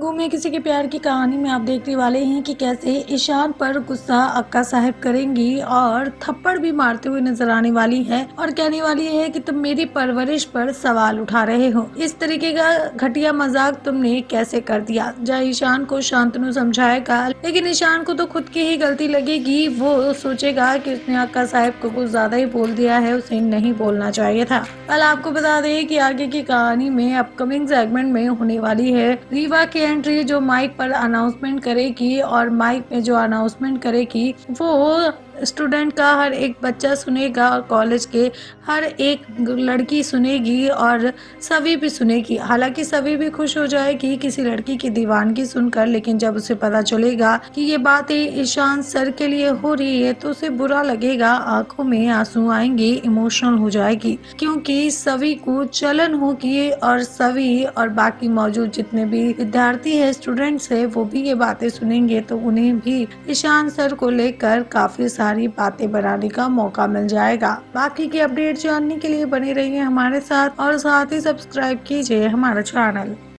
घूमे किसी के प्यार की कहानी में आप देखने वाले हैं कि कैसे ईशान पर गुस्सा अक्का साहब करेंगी और थप्पड़ भी मारते हुए नज़र आने वाली है और कहने वाली है कि तुम मेरी परवरिश पर सवाल उठा रहे हो। इस तरीके का घटिया मज़ाक तुमने कैसे कर दिया? जहाँ ईशान को शांतनु समझाएगा लेकिन ईशान को तो खुद की ही गलती लगेगी। वो सोचेगा की उसने अक्का साहब को कुछ ज़्यादा ही बोल दिया है, उसे नहीं बोलना चाहिए था। कल आपको बता दें की आगे की कहानी में अपकमिंग सेगमेंट में होने वाली है रीवा के एंट्री जो माइक पर अनाउंसमेंट करेगी और माइक में जो अनाउंसमेंट करेगी वो स्टूडेंट का हर एक बच्चा सुनेगा और कॉलेज के हर एक लड़की सुनेगी और सभी भी सुनेगी। हालाँकि सभी भी खुश हो जाएगी किसी लड़की की दीवानगी सुनकर, लेकिन जब उसे पता चलेगा कि ये बातें ईशान सर के लिए हो रही है तो उसे बुरा लगेगा। आँखों में आँसू आएँगे, इमोशनल हो जाएगी, क्योंकि सभी को चलन होगी और सभी और बाकी मौजूद जितने भी विद्यार्थी है स्टूडेंट्स है, वो भी ये बातें सुनेंगे तो उन्हें भी ईशान सर को लेकर काफ़ी सारी बातें बनाने का मौका मिल जाएगा। बाकी की अपडेट जानने के लिए बने रहिए हमारे साथ और साथ ही सब्सक्राइब कीजिए हमारा चैनल